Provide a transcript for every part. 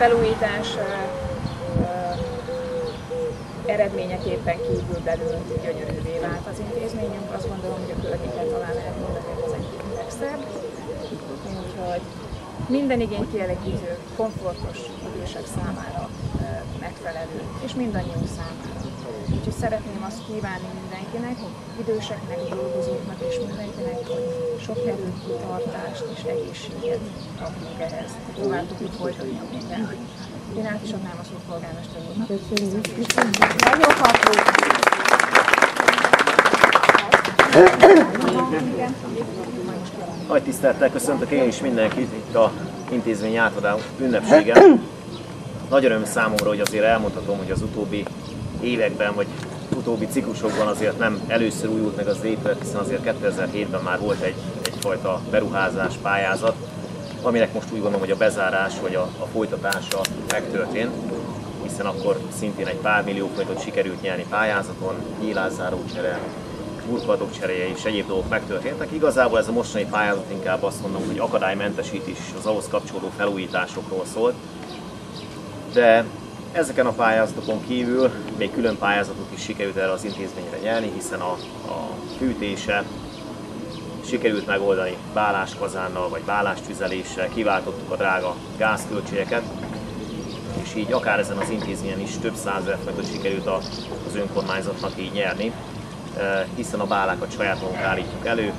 felújítás eredményeképpen kívül belül gyönyörűvé vált az intézményünk. Azt gondolom, hogy a környéken talán lehet mondani, az egyik legszebb. Úgyhogy minden igény kielégítő, komfortos idősek számára megfelelő, és mindannyiunk számára. Úgyhogy szeretném azt kívánni mindenkinek, időseknek, dolgozóknak és mindenkinek, hogy sok erőt, kitartást és egészséget kapjunk ehhez, tovább tudjuk folytatni munkát. Én át is adnám a szót polgármester úrnak. Köszönjük. Nagyon Nagy tisztelettel köszöntök én is mindenkit itt a intézmény átadás ünnepségen. Nagy öröm számomra, hogy azért elmondhatom, hogy az utóbbi években, vagy utóbbi ciklusokban azért nem először újult meg az épület, hiszen azért 2007-ben már volt egy, egyfajta beruházás, pályázat, aminek most úgy gondolom, hogy a bezárás vagy a, a folytatása megtörtént, hiszen akkor szintén egy pár millió forintot sikerült nyerni pályázaton, nyílászáró csere, burkolatok cseréje és egyéb dolgok megtörténtek. Igazából ez a mostani pályázat inkább azt mondom, hogy akadálymentesítés az ahhoz kapcsolódó felújításokról szólt. De ezeken a pályázatokon kívül még külön pályázatot is sikerült erre az intézményre nyerni, hiszen a, a fűtése, sikerült megoldani báláskazánnal vagy bálástüzeléssel, kiváltottuk a drága gázköltségeket, és így akár ezen az intézményen is több százezer forintot sikerült az önkormányzatnak így nyerni, hiszen a bálákat saját magunk állítjuk elő,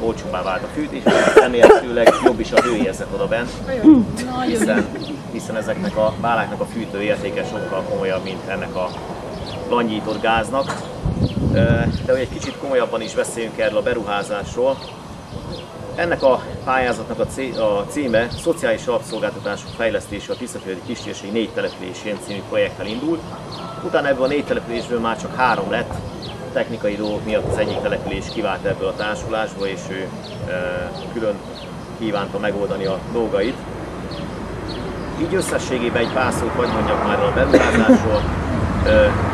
olcsóbbá vált a fűtés, remélhetőleg jobb is a hőérzet oda bent, hiszen, hiszen ezeknek a báláknak a fűtő értéke sokkal komolyabb, mint ennek a langyított gáznak. De hogy egy kicsit komolyabban is beszéljünk erről a beruházásról, ennek a pályázatnak a címe Szociális Alapszolgáltatások Fejlesztése a Tiszaföldi Kistérség négy településén című projekttel indult. Utána ebből a négy településből már csak három lett, technikai dolgok miatt az egyik település kivált ebből a társulásba, és ő külön kívánta megoldani a dolgait. Így összességében egy pár szót vagy mondjak már a beruházásról.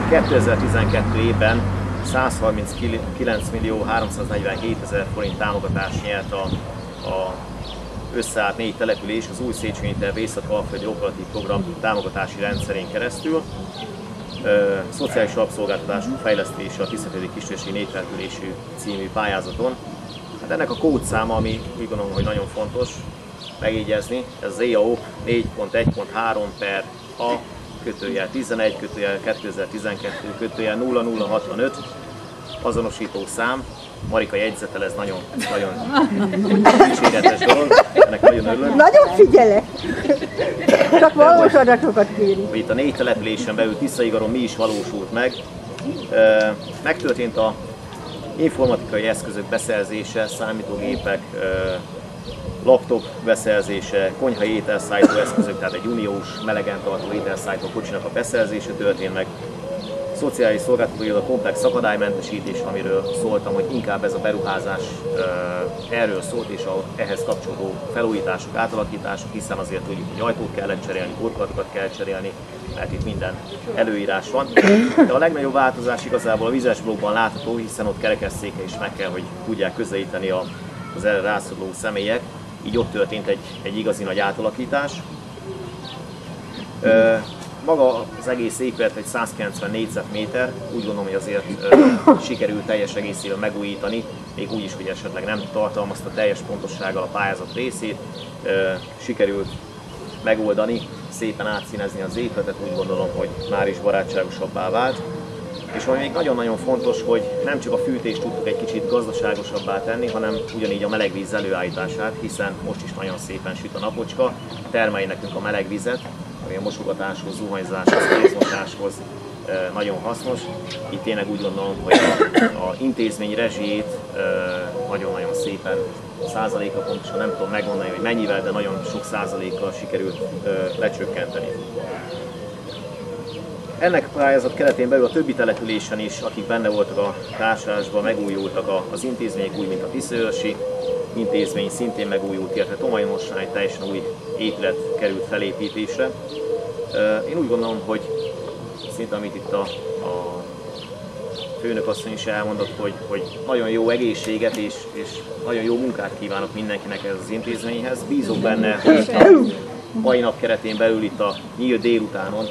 2012 évben 139 millió 347 ezer forint támogatást nyert a, a összeállt négy település az új Széchenyi terv Észak-Alföldi Operatív Program támogatási rendszerén keresztül. Szociális alapszolgáltatású fejlesztése a Tiszaföldi Kistérség négy településű című pályázaton. Hát ennek a kódszáma, ami úgy gondolom, hogy nagyon fontos megjegyezni, ez az EAO 4.1.3 per A kötőjel 11, kötőjel 2012, kötőjel 0065, azonosító szám, Marika jegyzetel, ez nagyon, nagyon dicséretes dolog, ennek nagyon örülök. Nagyon figyelek! Csak valós adatokat kérünk. Itt a négy településen belül Tiszaigaron mi is valósult meg. Megtörtént a informatikai eszközök beszerzése, számítógépek, laptop beszerzése, konyhai ételszállító eszközök, tehát egy uniós melegen tartó ételszállító kocsinak a beszerzése történt meg, szociális szolgáltatói a komplex akadálymentesítés, amiről szóltam, hogy inkább ez a beruházás erről szólt, és a, ehhez kapcsolódó felújítások, átalakítások, hiszen azért tudjuk, hogy ajtót kellett cserélni, burkolatokat kell cserélni, mert itt minden előírás van. De a legnagyobb változás igazából a vizes blokkban látható, hiszen ott kerekesszéke is meg kell, hogy tudják közelíteni a, az erre rászoruló személyek, így ott történt egy, egy igazi nagy átalakítás. Maga az egész épület egy 190 négyzetméter, úgy gondolom, hogy azért ö, sikerült teljes egészében megújítani, még úgy is, hogy esetleg nem tartalmazta teljes pontossággal a pályázat részét, ö, sikerült megoldani, szépen átszínezni az épületet, úgy gondolom, hogy már is barátságosabbá vált. És ami még nagyon-nagyon fontos, hogy nem csak a fűtést tudtuk egy kicsit gazdaságosabbá tenni, hanem ugyanígy a melegvíz előállítását, hiszen most is nagyon szépen süt a napocska, termelj nekünk a melegvizet, ami a mosogatáshoz, zuhanyzáshoz, kézmosáshoz nagyon hasznos. Itt tényleg úgy gondolom, hogy a, a intézmény rezsijét nagyon-nagyon szépen százaléka pontosan nem tudom megmondani, hogy mennyivel, de nagyon sok százalékkal sikerült lecsökkenteni. ennek a pályázat keretén belül a többi településen is, akik benne voltak a társulásban, megújultak az intézmények, úgy, mint a Tiszőrsi intézmény szintén megújult, illetve Tomai Mosnál egy teljesen új épület került felépítésre. Én úgy gondolom, hogy szinte amit itt a, a főnök asszony is elmondott, hogy, hogy nagyon jó egészséget és, és nagyon jó munkát kívánok mindenkinek ez az intézményhez. Bízok benne, hogy a mai nap keretén belül itt a nyílt délutánon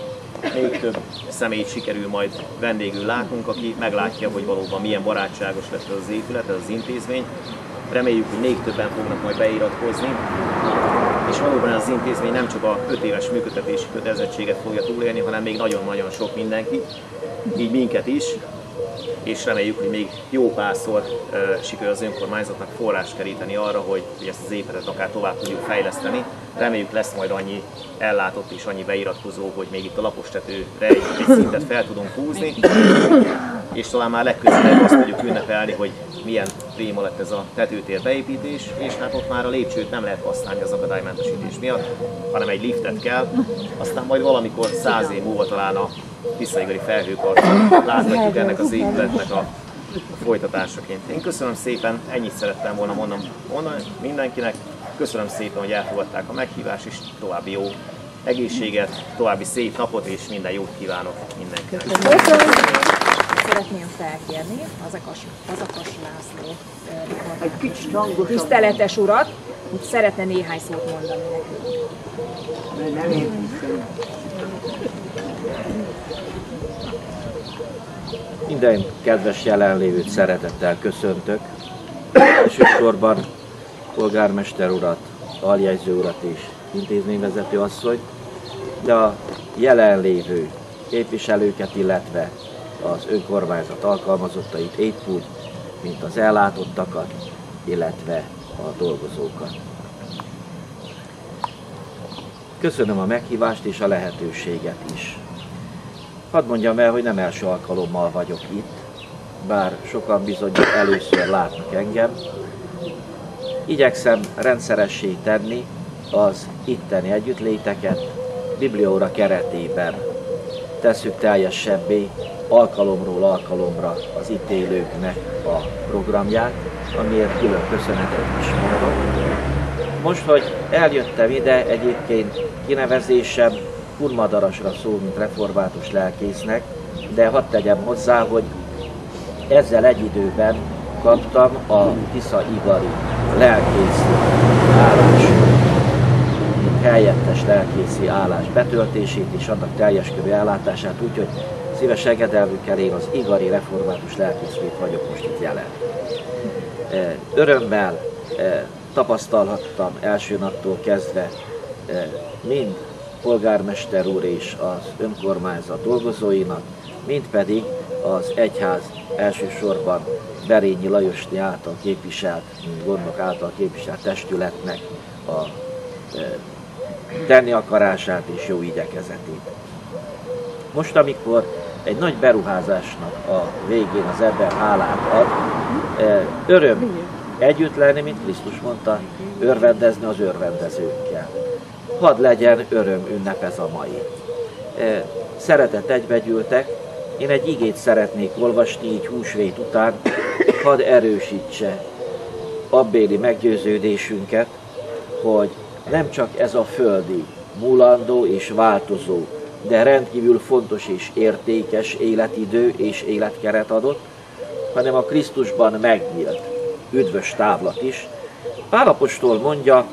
még több személyt sikerül majd vendégül látnunk, aki meglátja, hogy valóban milyen barátságos lett az épület, ez az intézmény. Reméljük, hogy még többen fognak majd beiratkozni, és valóban az intézmény nem csak a 5 éves működtetési kötelezettséget fogja túlélni, hanem még nagyon-nagyon sok mindenki, így minket is, és reméljük, hogy még jó párszor uh, sikerül az önkormányzatnak forrás keríteni arra, hogy, hogy ezt az épületet akár tovább tudjuk fejleszteni. Reméljük lesz majd annyi ellátott és annyi beiratkozó, hogy még itt a lapostetőre egy, egy szintet fel tudunk húzni, és talán már legközelebb azt tudjuk ünnepelni, hogy milyen préma lett ez a tetőtér beépítés, és hát ott már a lépcsőt nem lehet használni az akadálymentesítés miatt, hanem egy liftet kell. Aztán majd valamikor száz év múlva talán a Tiszaigari felhőkarton láthatjuk ennek az épületnek a folytatásaként. Én köszönöm szépen, ennyit szerettem volna mondani, mondani mindenkinek. Köszönöm szépen, hogy elfogadták a meghívást, és további jó egészséget, további szép napot, és minden jót kívánok mindenkinek. Szeretném felkérni az Akas, az Akas László egy kicsit tiszteletes urat, hogy szeretne néhány szót mondani nekünk. Nem Minden kedves jelenlévőt szeretettel köszöntök. Elsősorban polgármester urat, aljegyző urat és intézményvezető asszony, de a jelenlévő képviselőket, illetve az önkormányzat alkalmazottait épp úgy, mint az ellátottakat, illetve a dolgozókat. Köszönöm a meghívást és a lehetőséget is. Hadd mondjam el, hogy nem első alkalommal vagyok itt, bár sokan bizony először látnak engem. Igyekszem rendszeressé tenni az itteni együttléteket, biblióra keretében tesszük teljesebbé alkalomról alkalomra az itt élőknek a programját, amiért külön köszönetet is mondok. Most, hogy eljöttem ide, egyébként kinevezésem kurmadarasra szól, mint református lelkésznek, de hadd tegyem hozzá, hogy ezzel egy időben kaptam a Tisza Igari lelkész állás, mint helyettes lelkészi állás betöltését és annak teljes körű ellátását, úgyhogy szíves engedelmükkel én az Igari Református lelkészét vagyok most itt jelen. Örömmel tapasztalhattam első naptól kezdve mind polgármester úr és az önkormányzat dolgozóinak, mint pedig az egyház elsősorban Berényi Lajosni által képviselt, mint gondok által képviselt testületnek a e, tenni akarását és jó igyekezetét. Most, amikor egy nagy beruházásnak a végén az ember hálát ad, e, öröm együtt lenni, mint Krisztus mondta, örvendezni az örvendezőkkel hadd legyen öröm ünnep ez a mai. E, szeretet egybegyűltek, én egy igét szeretnék olvasni így húsvét után, hadd erősítse abbéli meggyőződésünket, hogy nem csak ez a földi, múlandó és változó, de rendkívül fontos és értékes életidő és életkeret adott, hanem a Krisztusban megnyílt üdvös távlat is. Pálapostól mondja,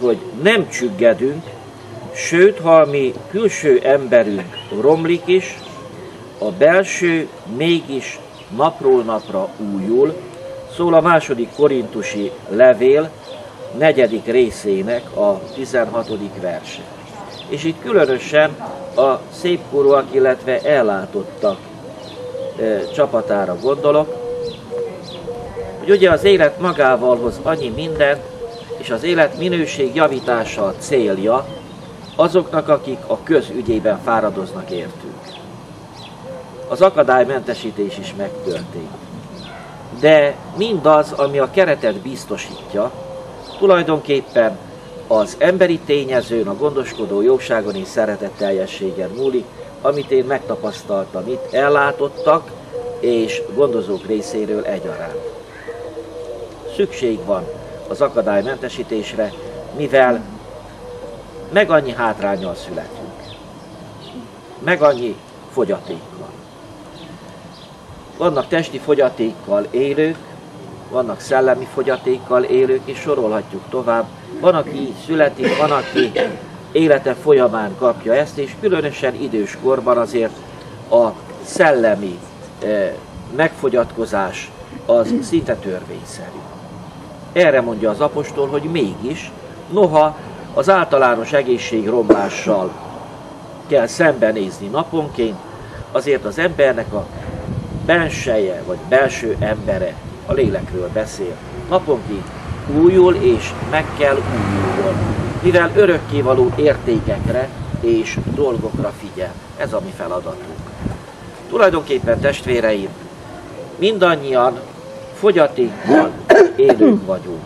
hogy nem csüggedünk, sőt, ha a mi külső emberünk romlik is, a belső mégis napról napra újul, szól a második korintusi levél negyedik részének a 16. verse. És itt különösen a szépkorúak, illetve ellátottak e, csapatára gondolok, hogy ugye az élet magával hoz annyi mindent, és az élet minőség javítása a célja azoknak, akik a közügyében fáradoznak értünk. Az akadálymentesítés is megtörtént. De mindaz, ami a keretet biztosítja, tulajdonképpen az emberi tényezőn, a gondoskodó jóságon és szeretetteljességen múlik, amit én megtapasztaltam itt, ellátottak és gondozók részéről egyaránt. Szükség van az akadálymentesítésre, mivel meg annyi hátrányal születünk, meg annyi fogyatékkal. Vannak testi fogyatékkal élők, vannak szellemi fogyatékkal élők, és sorolhatjuk tovább. Van, aki születik, van, aki élete folyamán kapja ezt, és különösen idős korban azért a szellemi eh, megfogyatkozás az szinte törvényszerű. Erre mondja az apostol, hogy mégis, noha az általános egészségromlással kell szembenézni naponként, azért az embernek a benseje vagy belső embere a lélekről beszél. Naponként újul és meg kell újuljon, mivel örökkévaló értékekre és dolgokra figyel. Ez a mi feladatunk. Tulajdonképpen testvéreim, mindannyian fogyatékkal élők vagyunk.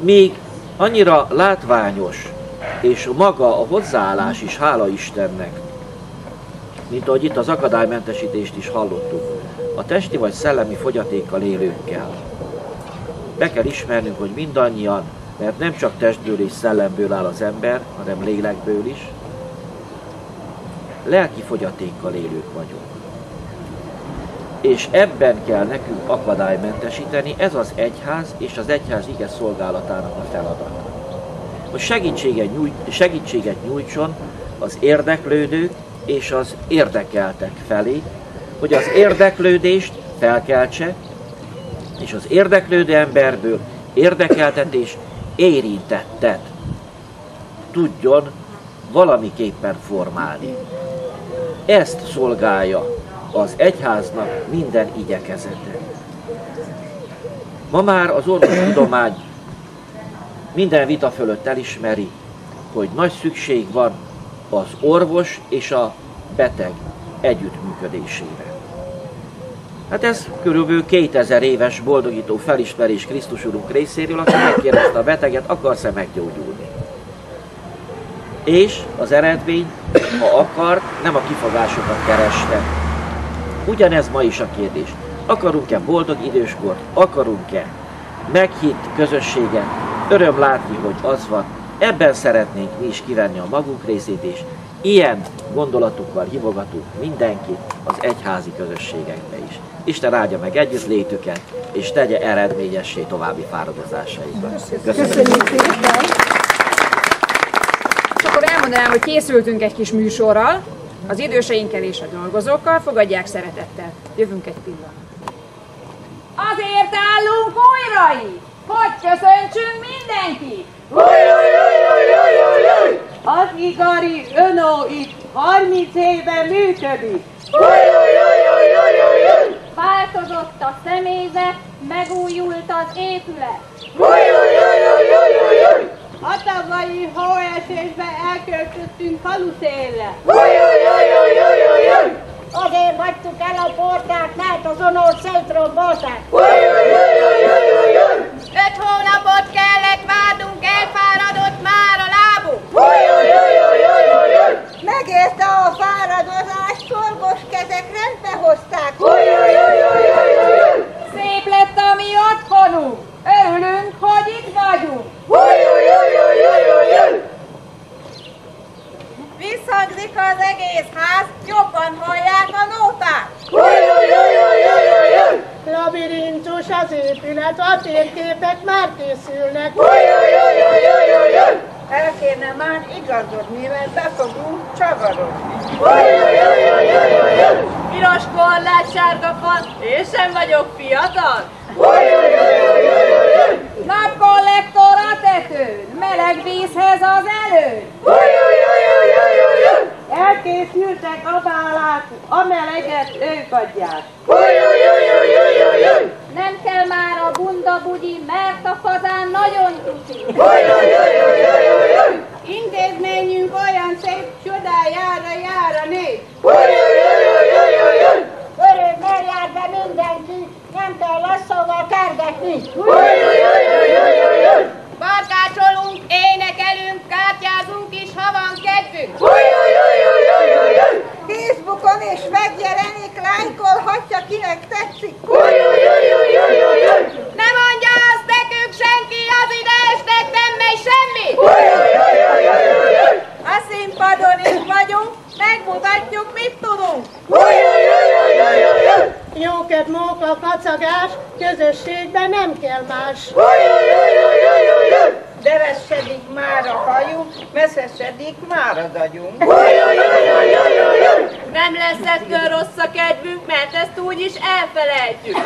Míg annyira látványos, és maga a hozzáállás is, hála Istennek, mint ahogy itt az akadálymentesítést is hallottuk, a testi vagy szellemi fogyatékkal élőkkel. Be kell ismernünk, hogy mindannyian, mert nem csak testből és szellemből áll az ember, hanem lélekből is, lelki fogyatékkal élők vagyunk. És ebben kell nekünk akadálymentesíteni, ez az egyház és az egyház ige szolgálatának a feladata. Hogy segítséget, nyújt, segítséget nyújtson az érdeklődők és az érdekeltek felé, hogy az érdeklődést felkeltse, és az érdeklődő emberből érdekeltet és érintettet tudjon valamiképpen formálni. Ezt szolgálja az egyháznak minden igyekezete. Ma már az orvostudomány minden vita fölött elismeri, hogy nagy szükség van az orvos és a beteg együttműködésére. Hát ez körülbelül 2000 éves boldogító felismerés Krisztus Urunk részéről, aki megkérdezte a beteget, akarsz-e meggyógyulni? És az eredmény, ha akart, nem a kifogásokat kereste. Ugyanez ma is a kérdés. Akarunk-e boldog időskort? Akarunk-e meghitt közösséget? Öröm látni, hogy az van. Ebben szeretnénk mi is kivenni a magunk részét, és ilyen gondolatukkal hívogatunk mindenkit az egyházi közösségekbe is. Isten áldja meg együtt létüket, és tegye eredményessé további fáradozásaikban. Köszönöm. Köszönjük szépen! És akkor elmondanám, hogy készültünk egy kis műsorral, az időseinkkel és a dolgozókkal, fogadják szeretettel. Jövünk egy pillanat. Azért állunk újra itt, hogy köszöntsünk mindenkit! Az igari Önó itt 30 éve működik. Változott a személyzet, megújult az épület. A tavalyi hóesésbe elköltöztünk faluszélre. Azért hagytuk el a portát, mert az onót szétrombolták. Öt hónapot kellett várnunk, elfáradott már a lábuk. Megérte a fáradozást, kezek rendbe hozták. Szép lett a mi otthonunk. Örülünk, hogy itt vagyunk. Visszhangzik az egész ház, jobban hallják a nótát. Labirintus az épület, a térképek már készülnek. El kéne már igazodni, mert be fogunk csavarodni. Piros korlát, sárga fal, én sem vagyok fiatal. Napkollektor a tetőn, meleg vízhez az előn. Elkészültek a bálák, a meleget ők adják. Nem kell már a bunda bugyi, mert a fazán nagyon tuti intézményünk olyan szép csodájára jár a nép. Öröm eljárva mindenki, nem kell lasszóval kergetni. Barkácsolunk, énekelünk, kártyázunk is, ha van kedvünk. Facebookon is megjelenik, lájkolhatja, kinek tetszik. Nem a estek, nem megy semmi! A színpadon itt vagyunk, megmutatjuk, mit tudunk. Jóked, móka, kacagás, közösségben nem kell más. Devessedik már a hajú, messzesedik már az agyunk. Nem lesz ettől rossz a kedvünk, mert ezt úgyis elfelejtjük.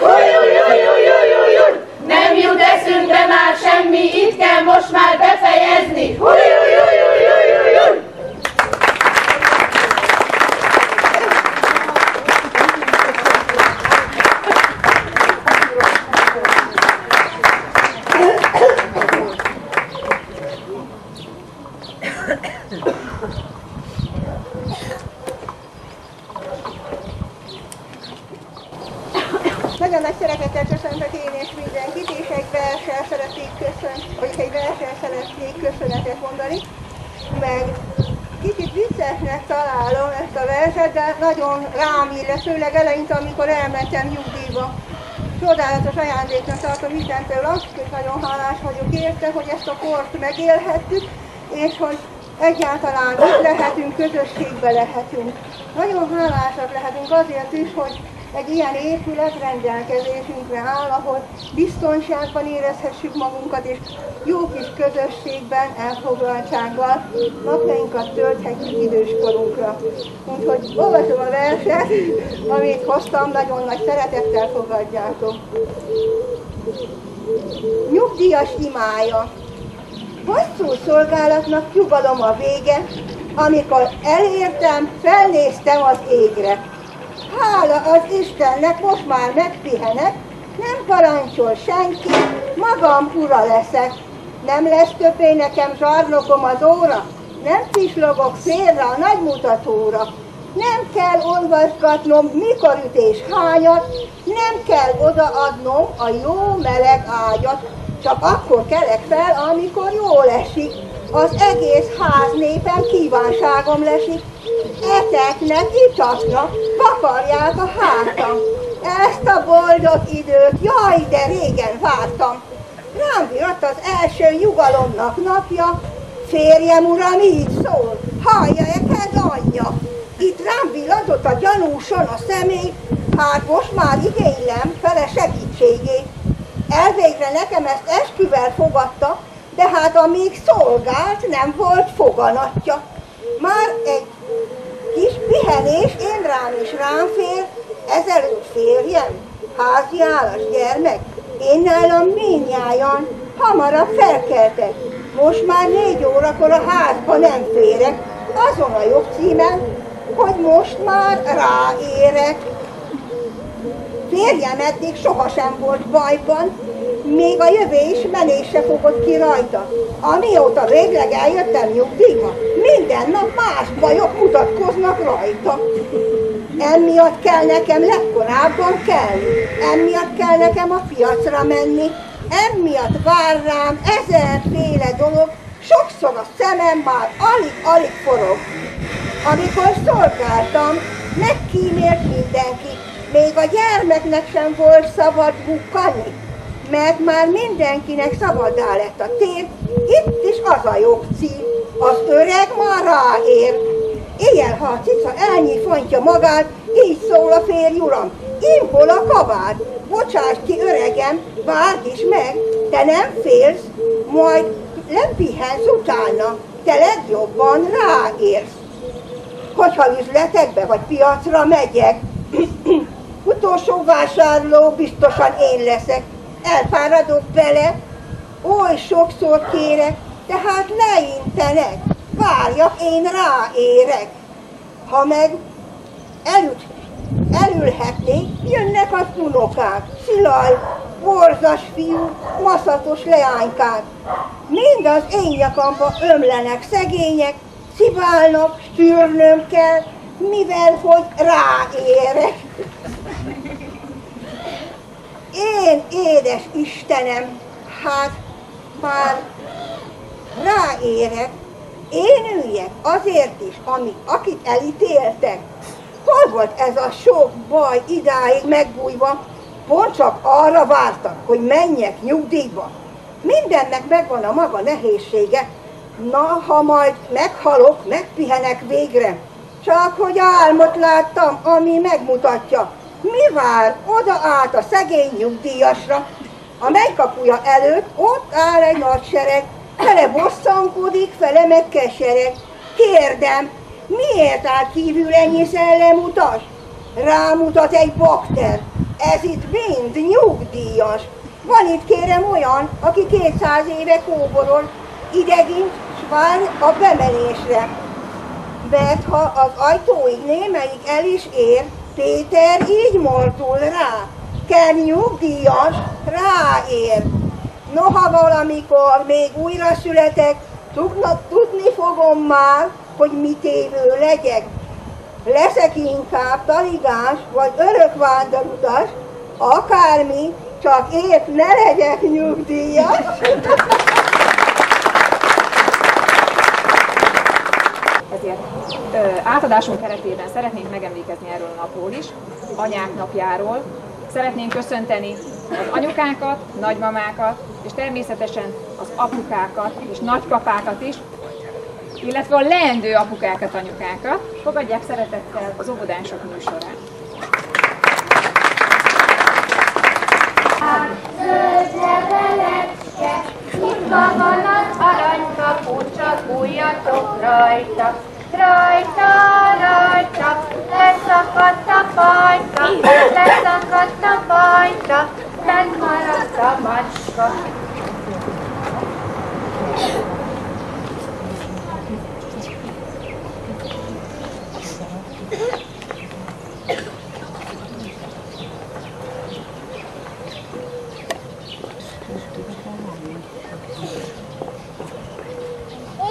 Nem jut eszünkbe már semmi, itt kell most már befejezni. Nagyon nagy szeretettel köszöntök én és mindenkit, és egy verssel szeretnék köszön, vagy egy verssel szeretnék köszönetet mondani, meg kicsit viccesnek találom ezt a verset, de nagyon illet, főleg eleinte, amikor elmentem nyugdíjba. Csodálatos ajándéknak tartom Istentől azt, és nagyon hálás vagyok érte, hogy ezt a kort megélhettük, és hogy egyáltalán itt lehetünk, közösségbe lehetünk. Nagyon hálásak lehetünk azért is, hogy egy ilyen épület rendelkezésünkre áll, ahol biztonságban érezhessük magunkat, és jó kis közösségben, elfoglaltsággal napjainkat tölthetjük időskorunkra. Úgyhogy olvasom a verset, amit hoztam, nagyon nagy szeretettel fogadjátok. Nyugdíjas imája. Hosszú szolgálatnak nyugalom a vége, amikor elértem, felnéztem az égre. Hála az Istennek, most már megpihenek, nem parancsol senki, magam ura leszek. Nem lesz többé nekem zsarnokom az óra, nem pislogok félre a nagymutatóra. Nem kell olvasgatnom, mikor üt és hányat, nem kell odaadnom a jó meleg ágyat, csak akkor kelek fel, amikor jól esik. Az egész ház népen kívánságom lesik. Eteknek, itatnak, vakarják a hátam. Ezt a boldog időt, jaj, de régen vártam. Rám jött az első nyugalomnak napja, férjem uram így szól, hallja-e ked anyja? Itt rám villantott a gyanúson a személy, hát most már igénylem fele segítségét. Elvégre nekem ezt esküvel fogadta, de hát amíg szolgált, nem volt foganatja. Már egy kis pihenés én rám is rám fér, ezelőtt férjem, háziállas gyermek, én nálam mindnyájan hamarabb felkeltek. Most már négy órakor a házba nem férek, azon a jogcímen, hogy most már ráérek. Férjem eddig sohasem volt bajban, még a jövés menése fogott ki rajta. Amióta végleg eljöttem nyugdíjba, minden nap más bajok mutatkoznak rajta. Emiatt kell nekem legkorábban kelni, emiatt kell nekem a piacra menni, emiatt vár rám ezerféle dolog, sokszor a szemem már alig-alig forog. Amikor szolgáltam, megkímélt mindenki, még a gyermeknek sem volt szabad bukkani, mert már mindenkinek szabadá lett a tér, itt is az a jogcím, az öreg már ráér. Éjjel, ha a cica elnyifontja magát, így szól a férj uram, hol a kabát, bocsáss ki öregem, várd is meg, te nem félsz, majd nem pihensz utána, te legjobban ráérsz. Hogyha üzletekbe vagy piacra megyek, utolsó vásárló biztosan én leszek, elfáradok bele, oly sokszor kérek, tehát leintenek, várjak, én ráérek. Ha meg elüt, elülhetnék, jönnek az unokák, szilaj, borzas fiú, maszatos leánykák. Mind az én nyakamba ömlenek szegények, sziválnak, szűrnöm kell, mivel hogy ráérek. Én, édes Istenem, hát már ráérek, én üljek azért is, ami, akit elítéltek. Hol volt ez a sok baj idáig megbújva? Pont csak arra vártak, hogy menjek nyugdíjba. Mindennek megvan a maga nehézsége. Na, ha majd meghalok, megpihenek végre. Csak hogy álmot láttam, ami megmutatja, mi vár oda át a szegény nyugdíjasra. A mennykapuja előtt ott áll egy nagy sereg, fele bosszankodik, fele meg kesereg. Kérdem, miért áll kívül ennyi szellemutas? Rámutat egy bakter, ez itt mind nyugdíjas. Van itt kérem olyan, aki 200 éve kóborol, idegint, s vár a bemenésre. Mert ha az ajtóig némelyik el is ér, Péter így mordul rá, kell nyugdíjas, ráér. Noha valamikor még újra születek, tudna, tudni fogom már, hogy mit évő legyek. Leszek inkább taligás, vagy örökvándarutas, akármi, csak épp ne legyek nyugdíjas. Ezért ö, átadásunk keretében szeretnénk megemlékezni erről a napról is, anyák napjáról. Szeretnénk köszönteni az anyukákat, nagymamákat, és természetesen az apukákat és nagypapákat is, illetve a leendő apukákat, anyukákat. Fogadják szeretettel az óvodások műsorát. Zöld levelecske, nyitva rajta. Rajta, rajta, leszakadt a pajta, leszakadt a pajta, bent maradt a macska.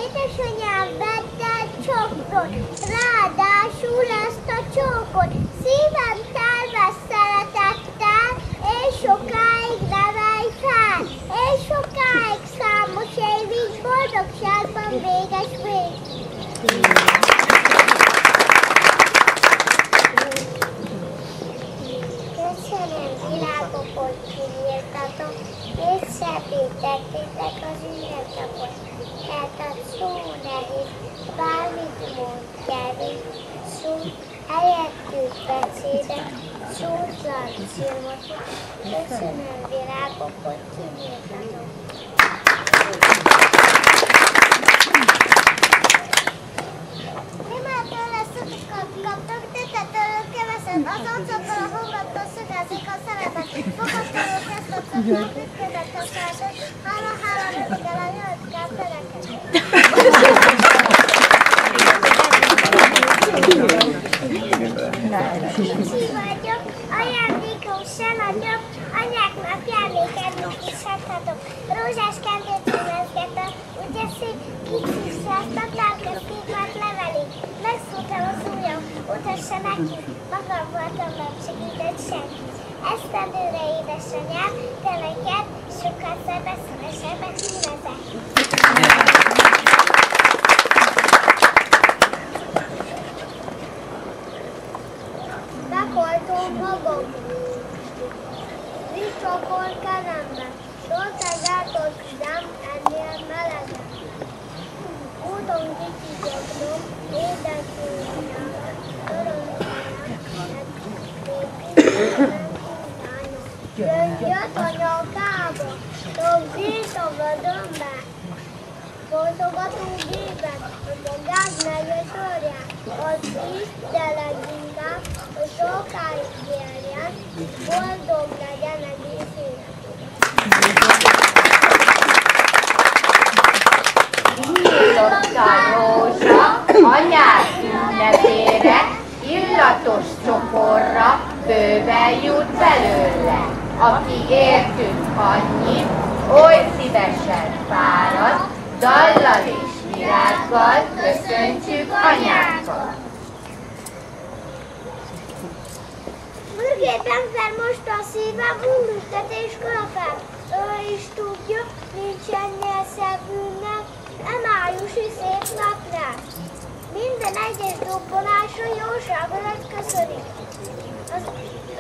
Édesanyám vette egy csokrot, ráadásul ezt a csókot szívem telve szeretettel, és sokáig nevelj fel, és sokáig számos évig boldogságban véges vég. Köszönöm világok, hogy kinyíltatok, és segítettétek az ünnepnapot. Tehát a szó nehéz, bármit mond kevés, szó helyettük beszédek, szótlan szilmatok. Köszönöm világok, hogy kinyíltatok. Mi már tőle szokokat kaptak, tette tőle keveset, az arcokkal a hongattól szögezik a szemetet, fogadtól ezt a szoknak, működött a szádat, hála, hála, mindig el a nyolckát tereket. Kicsi vagyok, ajándékom sem adok, anyák napján még ennél is adhatok. Rózsás kendőt színezgetem, ugye szép kicsi srácnak lelkeszkékát levelik. Megszúrtam az ujjam, utassa neki, magam voltam, nem segített senki. Esztendőre édesanyám, te neked sokkal szebben, színesebbet színezek. Bekoltom magam. Visszakor kezembe. Dolcegáltott szám ennél melegen. Úton kicsigyognom, édesanyámat, öröményem, Jött a nyakába, a vödömbe. Folytogató gépet, hogy a gáz törjen, az is, de leginkább, hogy sokáig éljen, boldog legyen csokorra bőven jut belőle. Aki értünk annyit, oly szívesen fárad, dallal és virággal köszöntjük anyánkat. Mürgétem fel most a szívem, úrüttetés kalapál. Ő is tudja, minden egyes dobbanásra jóságodat köszönik. Az,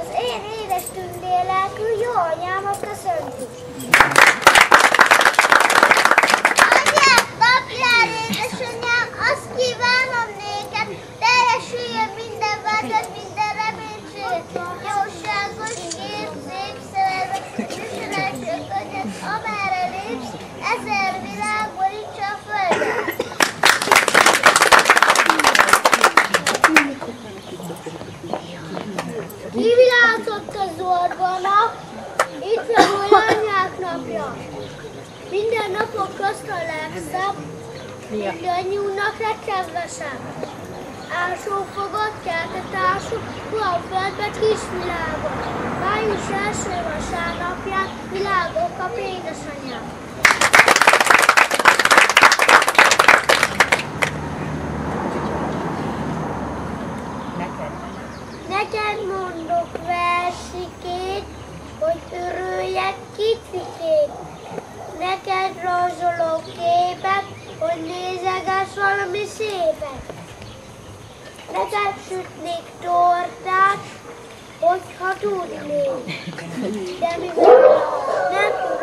az én édes tündélelkű jó anyámat köszönti. Anyám, papjár, azt kívánom néked, teljesüljön minden vágyad, sorban a ifjabb anyák napja. Minden napok közt a legszebb, mindannyiunknak legkedvesebb. Ásófogott kertetású, földbe kis világot. Május első vasárnapján világok a példesanyám. Örüljek kicsikét, neked rajzolok képet, hogy nézeges valami szépet. Neked sütnék tortát, hogyha tudnék, de mivel nem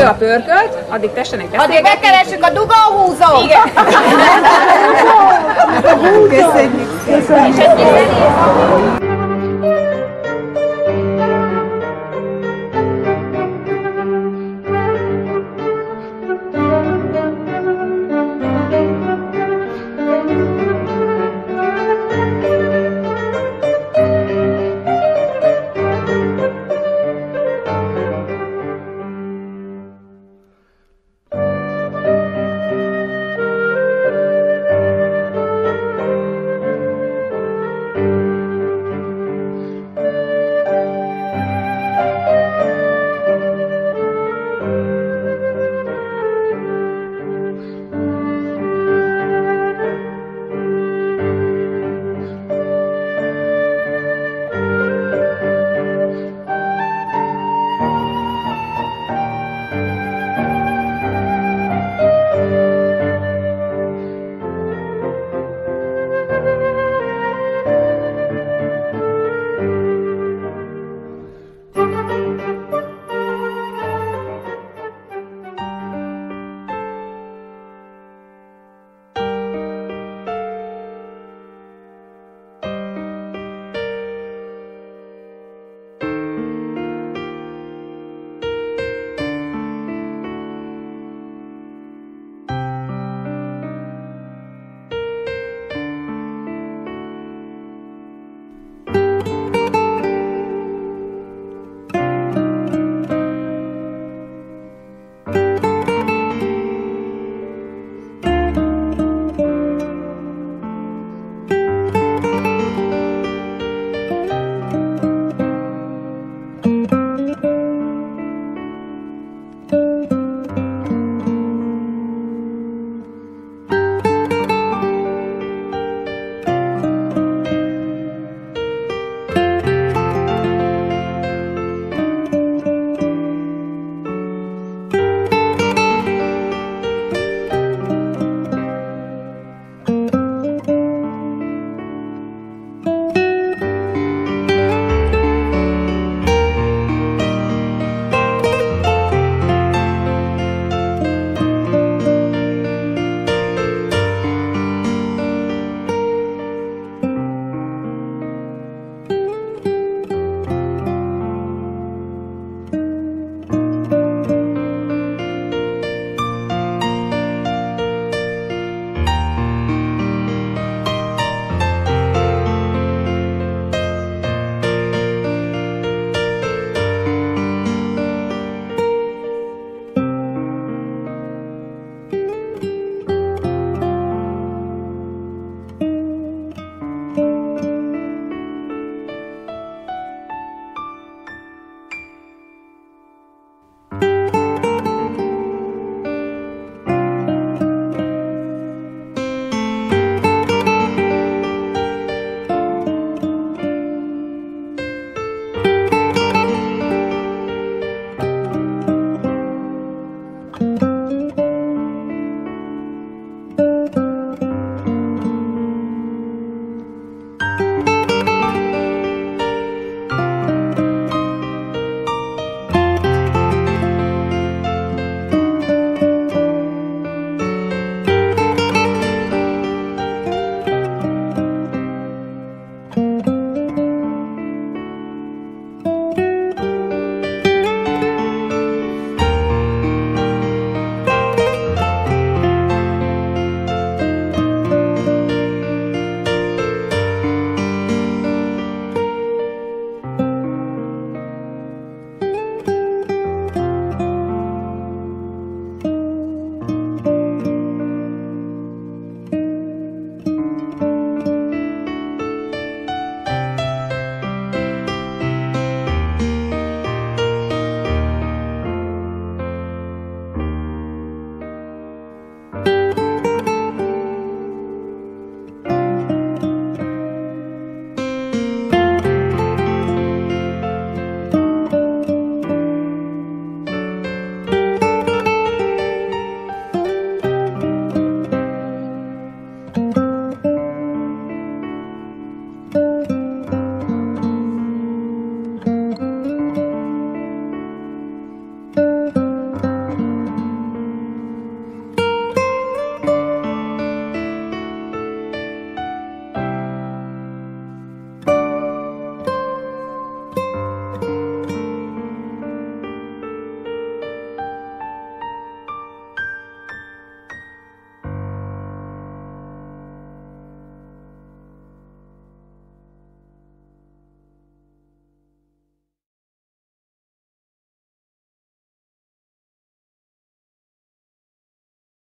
ő a pörkölt, addig tessenek beszélgetni. Addig megkeressük a dugóhúzót! Igen. Köszönjük! Köszönjük! Köszönjük.